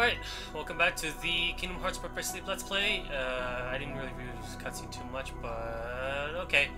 Alright, welcome back to the Kingdom Hearts Sleep Let's Play. Uh, I didn't really use cutscene too much, but okay.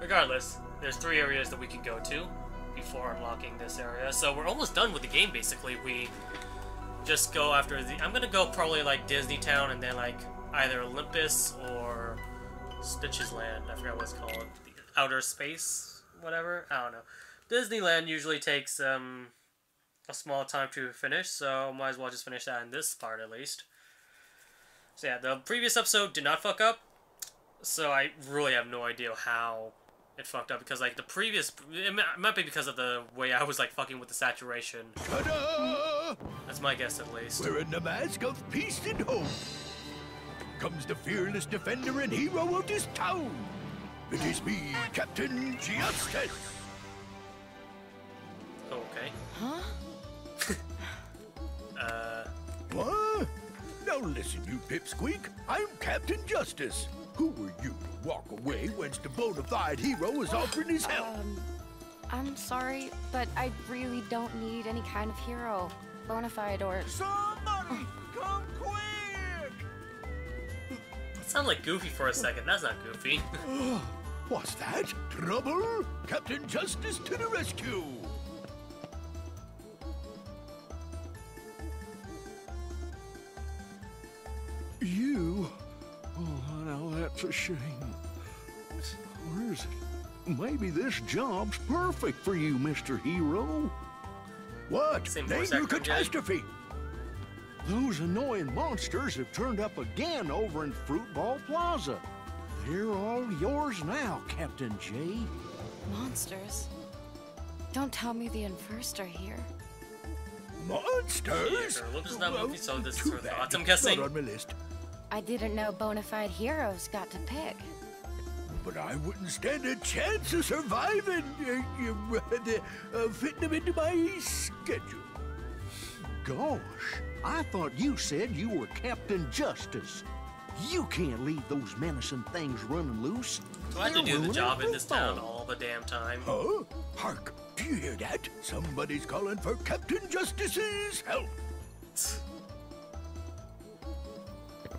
Regardless, there's three areas that we can go to before unlocking this area. So we're almost done with the game, basically. We just go after the... I'm gonna go probably like Disney Town and then like either Olympus or Stitches Land. I forgot what it's called. The outer space, whatever. I don't know. Disneyland usually takes um, a small time to finish, so might as well just finish that in this part at least. So yeah, the previous episode did not fuck up, so I really have no idea how it fucked up because like the previous, it might be because of the way I was like fucking with the saturation. That's my guess at least. Wearing the mask of peace and hope comes the fearless defender and hero of this town. It is me, Captain Justice. Listen, you pipsqueak. I'm Captain Justice. Who were you to walk away whence the bona fide hero is offering his help? Um, I'm sorry, but I really don't need any kind of hero. Bonafide or... Somebody come quick! it sounded like Goofy for a second. That's not Goofy. What's that? Trouble? Captain Justice to the rescue! You? Oh, now that's a shame. Where is it? Maybe this job's perfect for you, Mr. Hero. What? Same Name voice your catastrophe! Those annoying monsters have turned up again over in Fruitball Plaza. They're all yours now, Captain J. monsters. Don't tell me the Unversed are here. Monsters? Yeah, Olympus is not a movie, so this is too her thoughts, I'm guessing. Not on my list. I didn't know bona fide heroes got to pick. But I wouldn't stand a chance of surviving, uh, uh, uh, fitting them into my schedule. Gosh, I thought you said you were Captain Justice. You can't leave those menacing things running loose. Do I have to do the job in this town all the damn time? Huh? Hark, do you hear that? Somebody's calling for Captain Justice's help.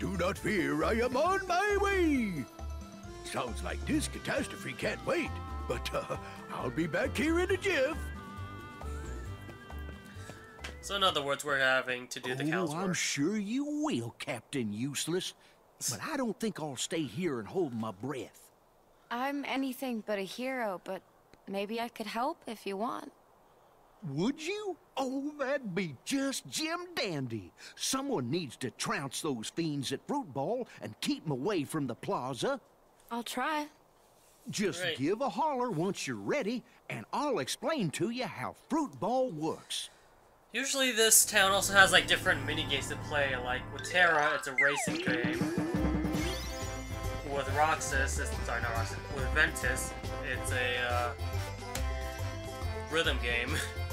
Do not fear, I am on my way. Sounds like this catastrophe can't wait, but uh, I'll be back here in a jiff. So in other words, we're having to do the cow's oh, I'm work. sure you will, Captain Useless. But I don't think I'll stay here and hold my breath. I'm anything but a hero, but maybe I could help if you want. Would you? Oh, that'd be just Jim Dandy. Someone needs to trounce those fiends at Fruit Ball and keep 'em away from the plaza. I'll try. Just Great. give a holler once you're ready, and I'll explain to you how Fruit Ball works. Usually this town also has like different mini games to play. Like with Terra, it's a racing game. With Roxas, it's, sorry, not Roxas. With Ventus, it's a uh, rhythm game.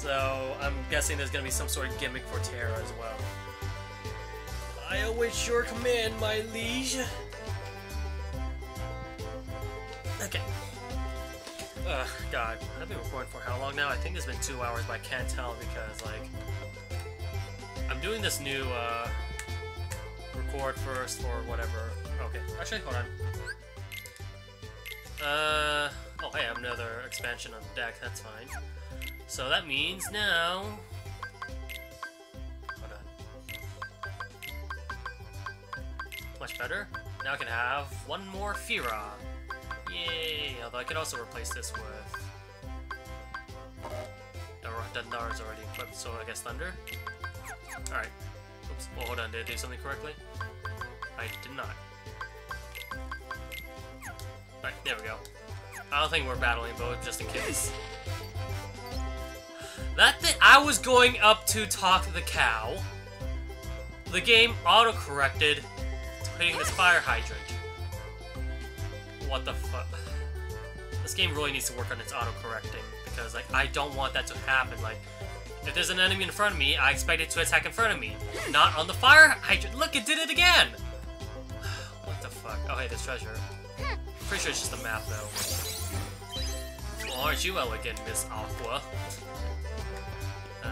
So I'm guessing there's gonna be some sort of gimmick for Terra as well. I await your command, my liege. Okay. Ugh, God. I've been recording for how long now? I think it's been two hours, but I can't tell because, like, I'm doing this new, uh, record first or whatever. Okay, actually, hold on. Uh, oh, hey, I have another expansion on the deck, that's fine. So that means now... Hold on. Much better. Now I can have one more Fira. Yay! Although I could also replace this with... No, Thundara's already equipped, so I guess Thunder? Alright. Oops. Well, hold on. Did I do something correctly? I did not. Alright, there we go. I don't think we're battling both, just in case. That thing- I was going up to talk to the cow. The game auto-corrected to hitting this fire hydrant. What the fuck? This game really needs to work on its auto-correcting, because, like, I don't want that to happen. Like, if there's an enemy in front of me, I expect it to attack in front of me, not on the fire hydrant. Look, it did it again! What the fuck? Oh, hey, there's treasure. Hmm. Pretty sure it's just a map, though. Aren't you elegant, Miss Aqua? Uh,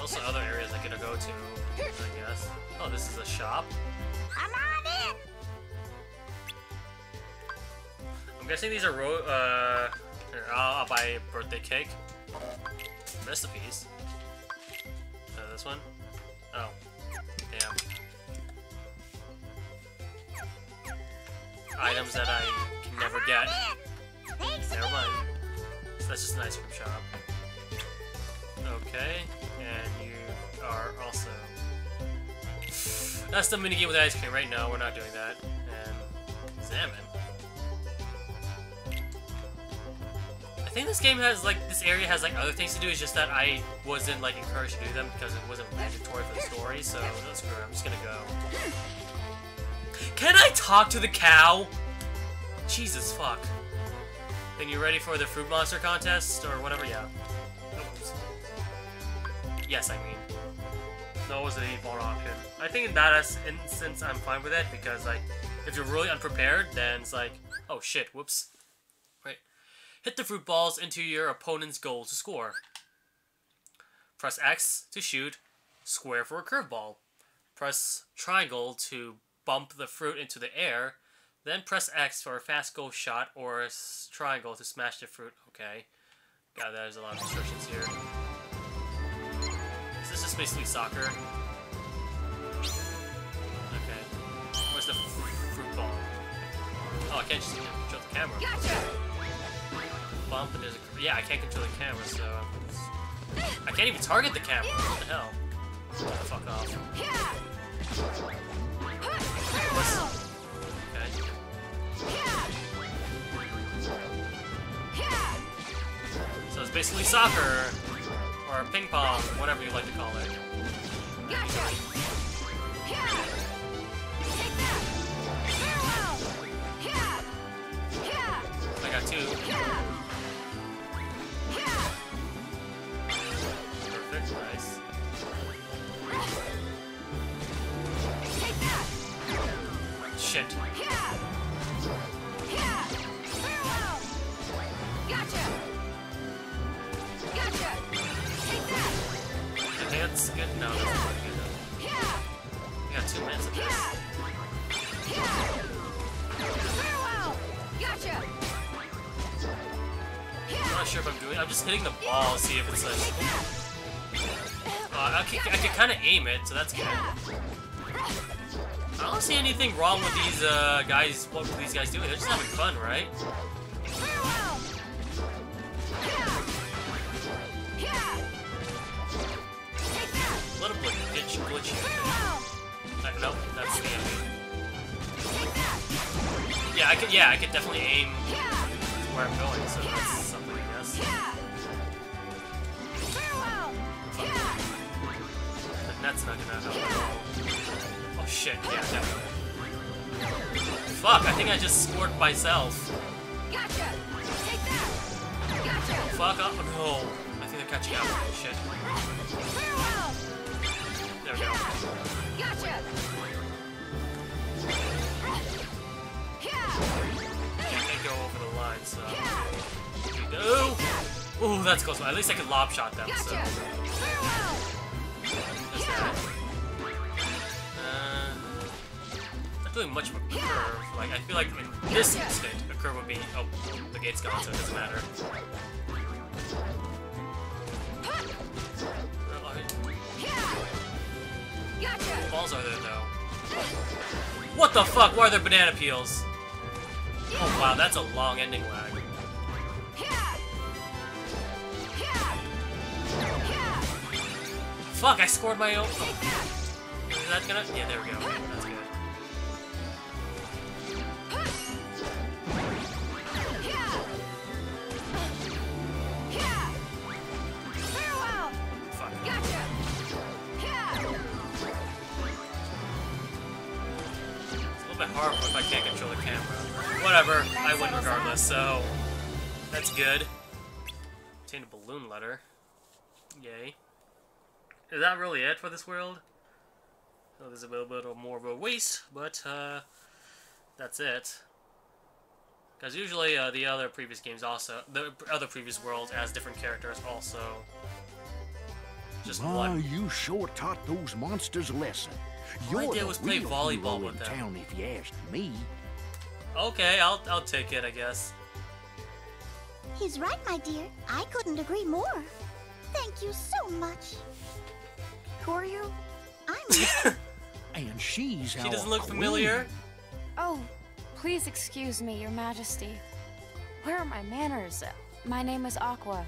also other areas I could go to, I guess. Oh, this is a shop. I'm on it! I'm guessing these are ro- uh, I'll, I'll buy a birthday cake. Recipes. Uh, this one? Oh. Damn. Items that I can never get. Never mind. That's just an ice cream shop. Okay, and you are also... That's the minigame with ice cream. Right now, we're not doing that. And salmon. I think this game has, like, this area has, like, other things to do. It's just that I wasn't, like, encouraged to do them because it wasn't mandatory for the story. So, no, screw it. I'm just gonna go. Can I talk to the cow? Jesus fuck. Then you ready for the fruit monster contest or whatever? Yeah. Yes, I mean. No was the default option. I think in that instance, I'm fine with it because like, if you're really unprepared, then it's like, oh shit, whoops. Right. Hit the fruit balls into your opponent's goal to score. Press X to shoot, square for a curveball. Press triangle to bump the fruit into the air, then press X for a fast goal shot or a s- triangle to smash the fruit. Okay. God, there's a lot of instructions here. Is this just basically soccer? Okay. Where's the fruit ball? Oh, I can't just control the camera. Gotcha! Bump and there's a... Yeah, I can't control the camera, so... I can't even target the camera. What the hell? Fuck off. Basically soccer, or ping pong, whatever you like to call it. Gotcha! I got two. Perfect, nice. Shit. Just hitting the ball, see if it's like. Uh, I can, I can kind of aim it, so that's good. I don't see anything wrong with these uh, guys. What these guys doing? They're just having fun, right? That! A little bit glitch! Uh, no, that's the enemy. Yeah, I could. Yeah, I could definitely aim where I'm going, so that's something, I guess. That's not gonna help. Oh shit! Yeah, definitely. Fuck! I think I just scored myself. Gotcha! Take that! Gotcha! Fuck up! No, I think they're catching up. Shit. Farewell! There we go. Gotcha! Yeah! I can't go over the line, so. Oh! Oh, that's close. At least I could lob shot them. So. Uh, not doing much of a curve. Like I feel like in this instant, a curve would be. Oh, the gate's gone, so it doesn't matter. Balls are there though. What the fuck? Why are there banana peels? Oh wow, that's a long ending lag. Fuck, I scored my own. That! Is that gonna? Yeah, there we go. That's good. Hard if I can't control the camera. Whatever, I win regardless, so that's good. Obtained a balloon letter. Yay. Is that really it for this world? So there's a little bit of more of a waste, but uh, that's it. Because usually uh, the other previous games also, the other previous worlds as different characters also Just Ma, one. you sure taught those monsters a lesson. All I You're did the was play volleyball with in them. town, if you ask me. Okay, I'll I'll take it, I guess. He's right, my dear. I couldn't agree more. Thank you so much. Who are you? I'm And she's She doesn't look queen. familiar. Oh, please excuse me, Your Majesty. Where are my manners? My name is Aqua.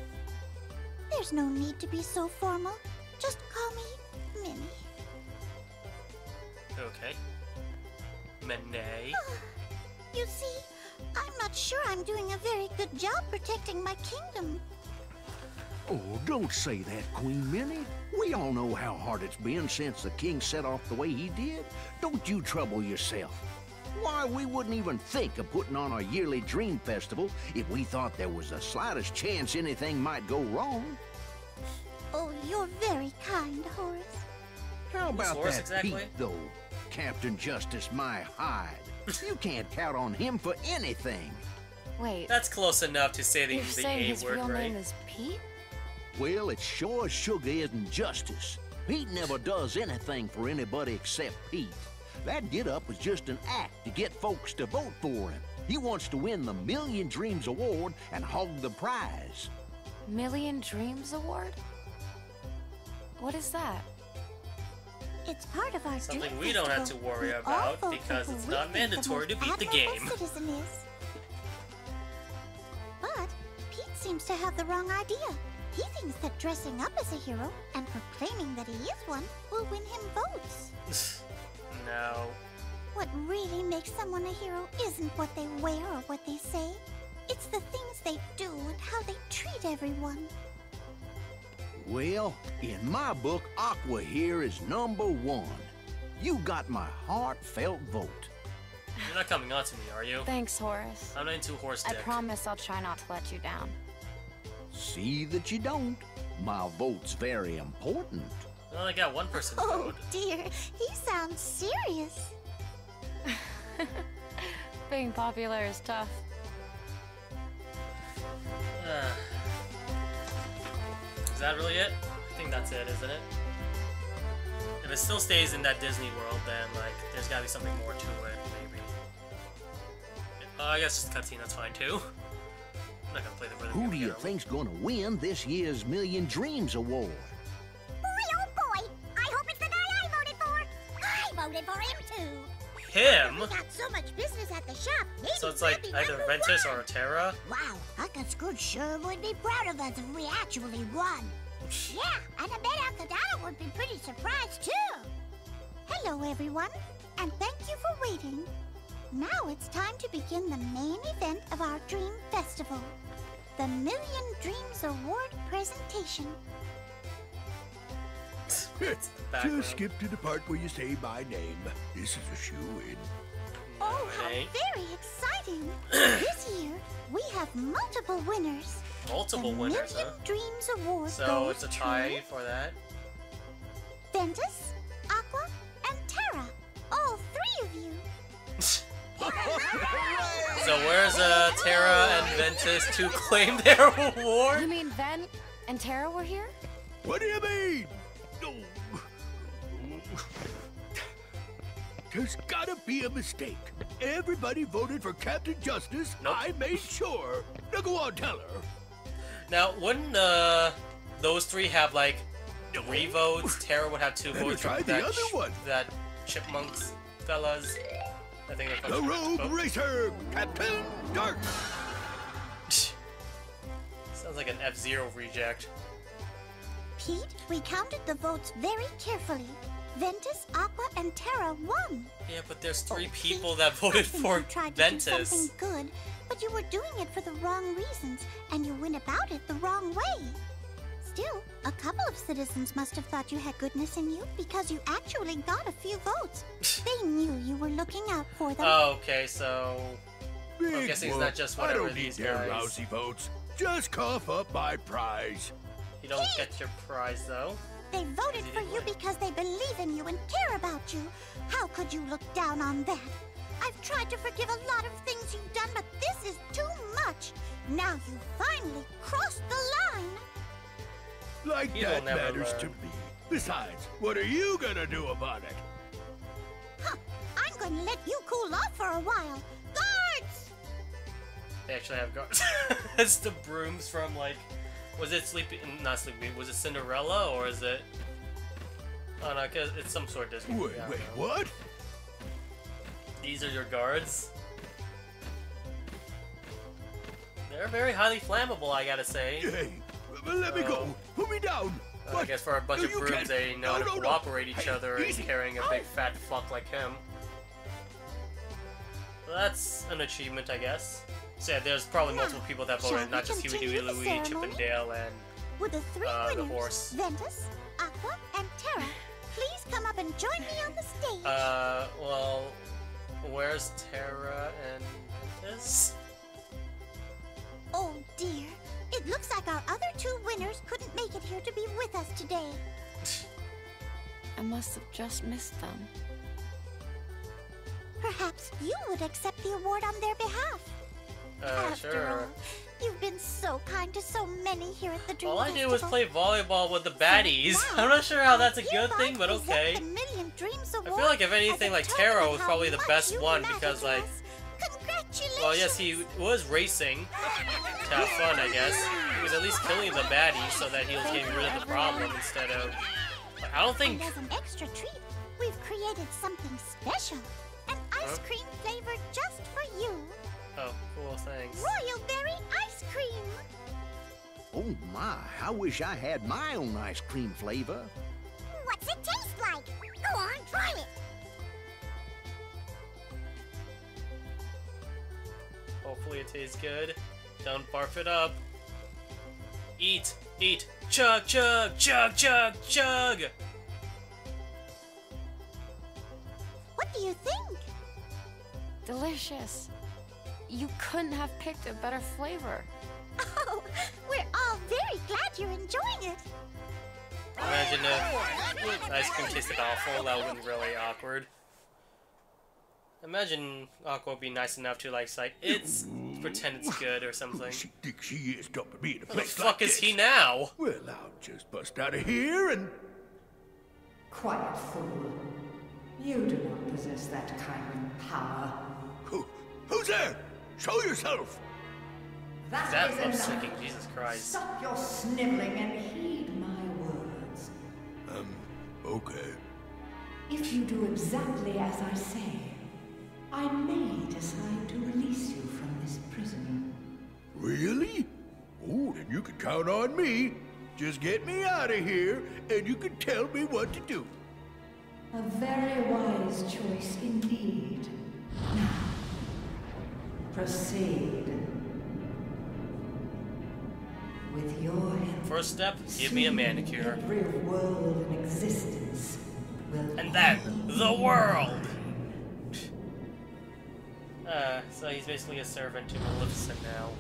There's no need to be so formal. Just call me Minnie. Okay. Mene. Ah, you see, I'm not sure I'm doing a very good job protecting my kingdom. Oh, don't say that, Queen Minnie. We all know how hard it's been since the king set off the way he did. Don't you trouble yourself. Why, we wouldn't even think of putting on our yearly dream festival if we thought there was the slightest chance anything might go wrong. Oh, you're very kind, Horace. How about Horace that exactly? Pete, though? Captain Justice My Hide. you can't count on him for anything. Wait, That's close enough to say the, you're the saying A his word, real right? name is Pete? Well, it's sure as sugar isn't justice. Pete never does anything for anybody except Pete. That get up was just an act to get folks to vote for him. He wants to win the Million Dreams Award and hog the prize. Million Dreams Award? What is that? It's part of our Something dream we don't have to worry about because it's not mandatory to beat the admirable game. Citizen is. But Pete seems to have the wrong idea. He thinks that dressing up as a hero and proclaiming that he is one will win him votes. no. What really makes someone a hero isn't what they wear or what they say. It's the things they do and how they treat everyone. Well, in my book, Aqua here is number one. You got my heartfelt vote. You're not coming on to me, are you? Thanks, Horace. I'm not into horse I promise I'll try not to let you down. See that you don't. My vote's very important. I only got one person to Oh vote. dear, he sounds serious. Being popular is tough. Uh, is that really it? I think that's it, isn't it? If it still stays in that Disney world, then like there's gotta be something more to it, maybe. Uh, I guess just a cutscene, that's fine too. I'm not gonna play the rhythm Who do you again. think's gonna win this year's Million Dreams Award? Boy, oh boy! I hope it's the guy I voted for! I voted for him too! Him? We got so much business at the shop. Maybe So it's like either Ventus one. or Terra? Wow, Uncle Scrooge sure would be proud of us if we actually won. Yeah, and I bet Uncle Donald would be pretty surprised too. Hello, everyone, and thank you for waiting. Now it's time to begin the main event of our Dream Festival the Million Dreams Award presentation. It's the. Just skip to the part where you say my name. This is a shoe-in. Oh, it how very exciting! this year, we have multiple winners. Multiple the winners, Million huh? Dreams Award So goes it's a to tie for that. Ventus, So where's uh, Terra and Ventus to claim their award? You mean Ven and Terra were here? What do you mean? There's gotta be a mistake. Everybody voted for Captain Justice. Nope. I made sure. Now go on, tell her. Now, wouldn't uh, those three have like three votes? Terra would have two Better votes. try from the that other ch- one. That chipmunks fellas. I think they're The Rogue oh. Racer, Captain Dark. Sounds like an F Zero reject. Pete, we counted the votes very carefully. Ventus, Aqua, and Terra won. Yeah, but there's three Oh, people Pete, that I voted think for you tried to do something good, but you were doing it for the wrong reasons, and you went about it the wrong way. Still, a couple of citizens must have thought you had goodness in you because you actually got a few votes. they knew you were looking out for them. Oh, okay, so Big guessing it's not just I whatever don't need these their guys- lousy votes. Just cough up my prize. you don't get your prize though. They voted for you because they believe in you and care about you. How could you look down on that? I've tried to forgive a lot of things you've done, but this is too much. Now you finally crossed the line. Like He will that matters learn. to me. Besides, what are you gonna do about it? Huh, I'm gonna let you cool off for a while. Guards! They actually have guards. it's the brooms from like, was it Sleepy? Not Sleepy. Was it Cinderella or is it? Oh no, because it's some sort of Disney. Wait, movie, wait, know. what? These are your guards. They're very highly flammable, I gotta say. Hey, let me go. Put me down. Uh, I guess for a bunch No, of brooms, they know No, how to no, no. cooperate each Hey, other and carrying a big fat fuck like him. That's an achievement, I guess. So yeah, there's probably Now, multiple people that voted, not just Huey, Dewey, Louie, Chip and Dale, and Would the three Uh, the winners, horse. Ventus, Aqua, and Terra, please come up and join me on the stage? uh, well, where's Terra and Ventus? oh dear, it looks like our other two winners couldn't make it here to be with us today. I must have just missed them. Perhaps you would accept the award on their behalf. Uh, After sure. all, you've been so kind to so many here at the Dream All I did was play volleyball with the baddies. now, I'm not sure how that's a good thing, but okay. the Million Dreams I feel like if anything, like token Taro was probably the best one because, like, us. Congratulations! Well, yes, he was racing to have fun, I guess. He was at least killing the baddies so that he was getting rid of the problem instead of. I don't think. And as an extra treat, we've created something special. An ice cream flavor just for you. Oh, cool, thanks. Royal Berry Ice Cream. Oh my, I wish I had my own ice cream flavor. What's it taste like? Go on, try it. Hopefully it tastes good. Don't barf it up. Eat, eat, chug, chug, chug, chug, chug. What do you think? Delicious. You couldn't have picked a better flavor. Oh, we're all very glad you're enjoying it. Imagine if ice cream tasted awful. That would be really awkward. Imagine Aqua would be nice enough to like, say, it's pretend it's good or something. she think she is dumping me in a Who the fuck like is this? he now? Well, I'll just bust out of here and... Quiet, fool. You do not possess that kind of power. Who, who's there? Show yourself! That That is enough. sucking, Jesus Christ. Stop your sniveling and heed my words. Um, okay. If you do exactly as I say, I may decide to release you from this prison. Really? Oh, then you can count on me. Just get me out of here, and you can tell me what to do. A very wise choice indeed. Now, proceed. With your help, First step, give me a manicure. Every world in existence will And then, the you. world! Uh, so he's basically a servant to Maleficent now.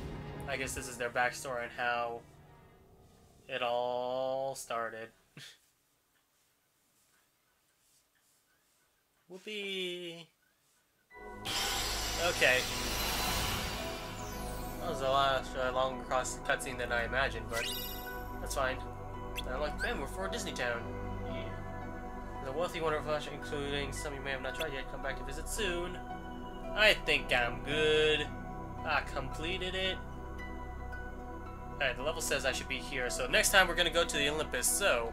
I guess this is their backstory and how it all started. Whoopee! Okay. That was a lot uh, longer cross cutscene than I imagined, but that's fine. I'm like, man, we're for Disney Town. Yeah. The wealthy wonderful flash, including some you may have not tried yet, come back to visit soon. I think I'm good. I completed it. Alright, the level says I should be here, so next time we're gonna go to the Olympus, so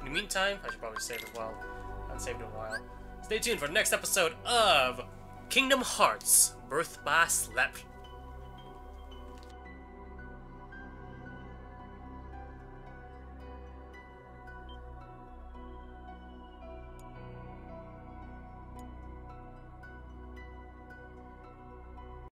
in the meantime, I should probably save it while... I haven't saved it a while. Stay tuned for the next episode of Kingdom Hearts Birth by Sleep.